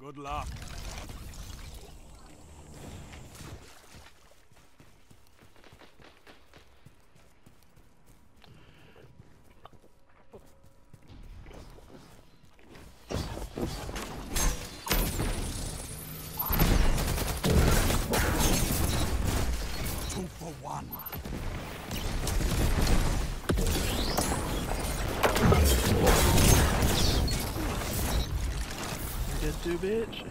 Good luck. Two for one. Get two, bitch.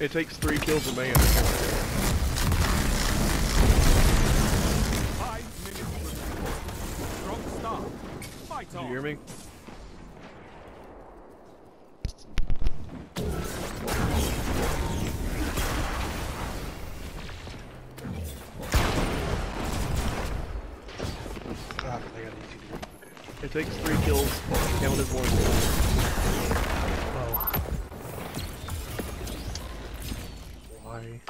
It takes three kills a man. Five minutes remaining. Strong start. Fight Did you hear me? God, I got easy to okay. It takes three kills. Count as one. Oh. Why?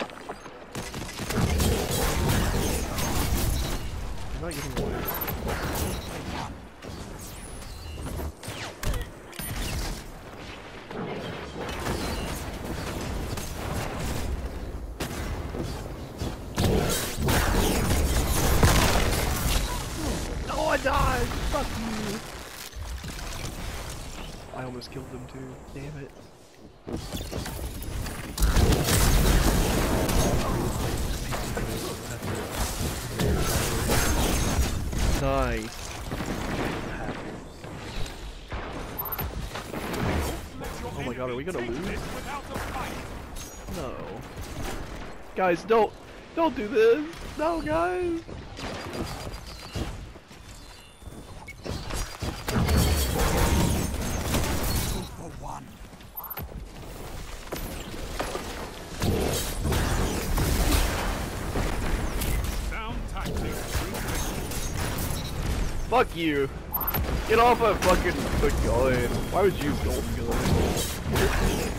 I'm not getting away. I almost killed them too. Damn it. God, are we gonna lose? No. Guys, don't don't do this. No, guys. Two for one. Sound tactics. Fuck you. Get off my fucking the gun. Why would you golden gun?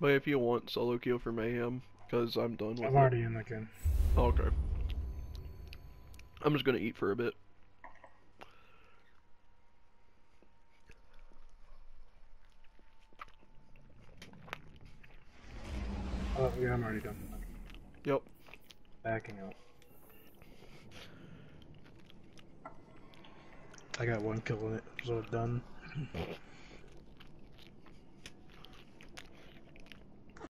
But if you want solo queue for Mayhem, because I'm done with I'm it. already in the game. Okay. I'm just gonna eat for a bit. Oh, yeah, I'm already done. Yep. Backing up. I got one kill in it, so done.